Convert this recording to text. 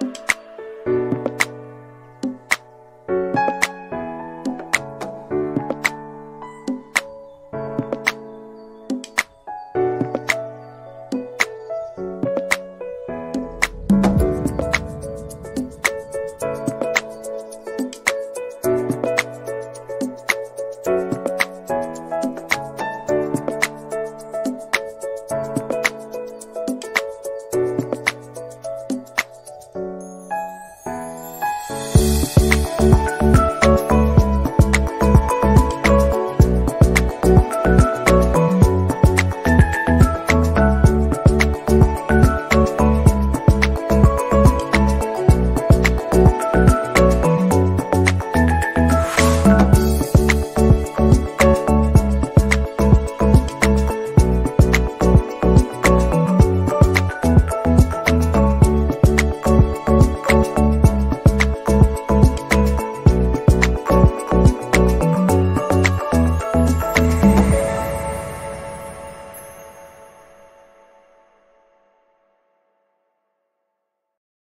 Bye.